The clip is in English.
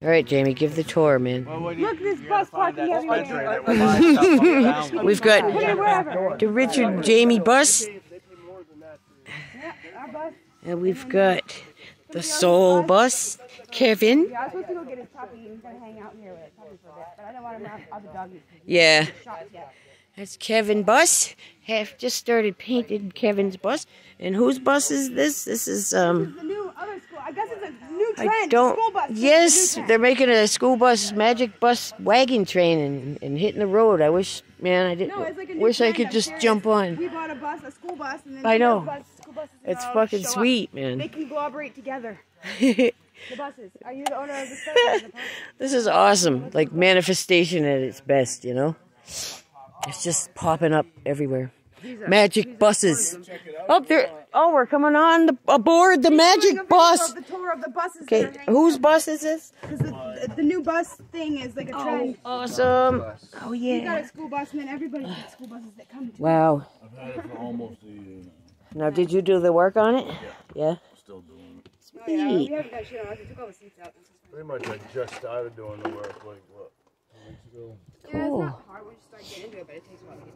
All right, Jamie, give the tour, man. Look, this bus parking everywhere. We've got the Richard Jamie bus, and we've got the Soul bus. Kevin. Yeah, I was supposed to go get his puppy. He was gonna hang out here with his puppy for a bit, but I don't want him to have other doggies. Yeah, Shots yet. that's Kevin bus. Have just started painting Kevin's bus. And whose bus is this? This is um. The new other school. I guess it's a new trend. I don't. School bus. Yes, they're making a school bus, magic bus wagon train, and, and hitting the road. I wish, man, I didn't. No, like wish I could just jump on. We bought a bus, a school bus, and then I know. Bus, It's fucking show up. sweet, They man. can cooperate together. The buses. Are you the owner of the space? this is awesome. Like manifestation at its best, you know. It's just popping up everywhere. Magic buses. Oh, there. Oh, we're coming on the, aboard the magic bus. The tour of the buses. Okay, that are hanging whose bus is this? Because the, the, the new bus thing is like a oh, trend. Awesome. Oh yeah. We got yeah. a school bus, and then everybody gets school buses that come to. Wow. I've had it for almost a year now. Now, did you do the work on it? Yeah. Still doing it. Oh, yeah, we haven't done shit on it. We took all the seats out. Pretty much I just started doing the work like what, two weeks ago? Yeah, it's Cool. not hard. We just start getting into it, but it takes a while to get.